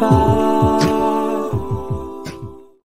Bye.